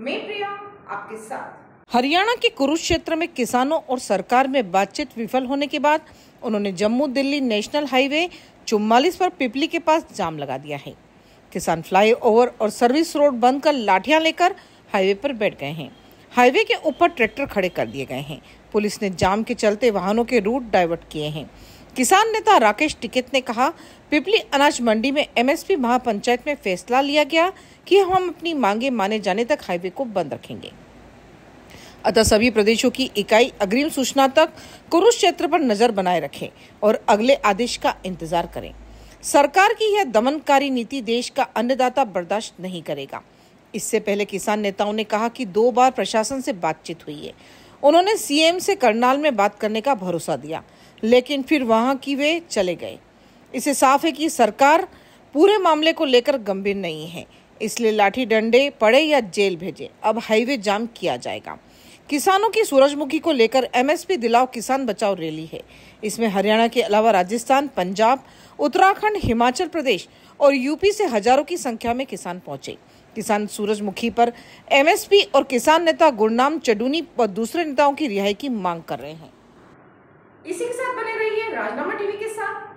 मैं प्रिया, आपके साथ। हरियाणा के कुरुक्षेत्र में किसानों और सरकार में बातचीत विफल होने के बाद उन्होंने जम्मू दिल्ली नेशनल हाईवे चुम्बालीस पर पिपली के पास जाम लगा दिया है। किसान फ्लाईओवर और सर्विस रोड बंद कर लाठियाँ लेकर हाईवे पर बैठ गए हैं। हाईवे के ऊपर ट्रैक्टर खड़े कर दिए गए हैं। पुलिस ने जाम के चलते वाहनों के रूट डाइवर्ट किए हैं। किसान नेता राकेश टिकैत ने कहा, पिपली अनाज मंडी में एमएसपी महापंचायत में फैसला लिया गया कि हम अपनी मांगे माने जाने तक हाईवे को बंद रखेंगे। अतः सभी प्रदेशों की इकाई अग्रिम सूचना तक कुरुक्षेत्र पर नज़र बनाए रखें और अगले आदेश का इंतज़ार करें। सरकार की यह दमनकारी नीति देश का अन्नदाता बर्दाश्त नहीं करेगा। इससे पहले किसान नेताओं ने कहा कि दो बार प्रशासन से बातचीत हुई है। उन्होंने सीएम से करनाल में बात करने का भरोसा दिया, लेकिन फिर वहाँ की वे चले गए। इसे साफ़ है कि सरकार पूरे मामले को लेकर गंभीर नहीं है, इसलिए लाठी डंडे पड़े या जेल भेजे, अब हाईवे जाम किया जाएगा। किसानों की सूरजमुखी को लेकर एमएसपी दिलाओ किसान बचाओ रैली है। इसमें हरियाणा के अलावा राजस्थान, पंजाब, उत्तराखंड, हिमाचल प्रदेश और यूपी से हज़ारों की संख्या में किसान पहुँचे। किसान सूरजमुखी पर एमएसपी और किसान नेता गुरनाम चडूनी व दूसरे नेताओं की रिहाई की मांग कर रहे हैं। इसी के साथ बने रहिए राजनामा टीवी के साथ।